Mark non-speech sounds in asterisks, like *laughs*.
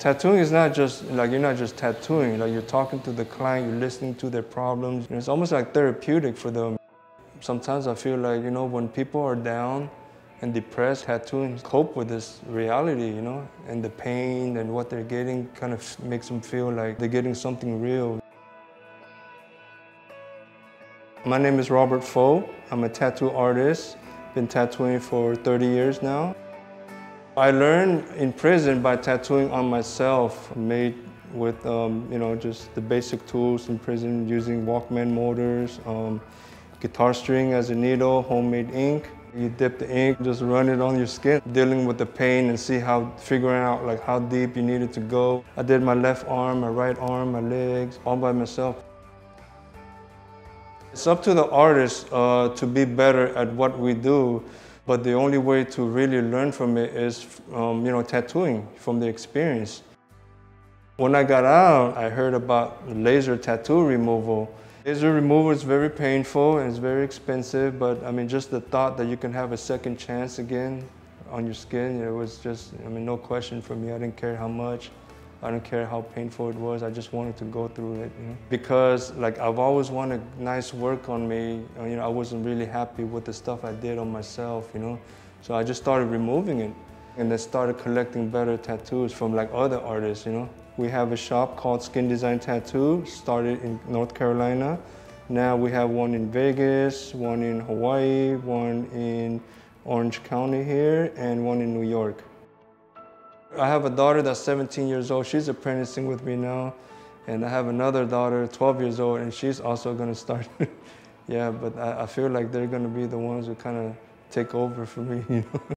Tattooing is not just like you're not just tattooing, like you're talking to the client, you're listening to their problems. It's almost like therapeutic for them. Sometimes I feel like, you know, when people are down and depressed, tattooing cope with this reality, you know, and the pain and what they're getting kind of makes them feel like they're getting something real. My name is Robert Pho. I'm a tattoo artist. Been tattooing for 30 years now. I learned in prison by tattooing on myself, made with um, you know just the basic tools in prison, using Walkman motors, um, guitar string as a needle, homemade ink. You dip the ink, just run it on your skin, dealing with the pain and see how, figuring out like how deep you needed to go. I did my left arm, my right arm, my legs, all by myself. It's up to the artist uh, to be better at what we do, but the only way to really learn from it is, um, you know, tattooing from the experience. When I got out, I heard about laser tattoo removal. Laser removal is very painful and it's very expensive, but I mean, just the thought that you can have a second chance again on your skin, it was just, I mean, no question for me. I didn't care how much. I don't care how painful it was. I just wanted to go through it, you know? because like I've always wanted nice work on me. Uh, you know, I wasn't really happy with the stuff I did on myself, you know. So I just started removing it, and then started collecting better tattoos from like other artists, you know. We have a shop called Skin Design Tattoo, started in North Carolina. Now we have one in Vegas, one in Hawaii, one in Orange County here, and one in New York. I have a daughter that's 17 years old. She's apprenticing with me now. And I have another daughter, 12 years old, and she's also gonna start. *laughs* yeah, but I, I, feel like they're gonna be the ones who kind of take over for me, *laughs* you know.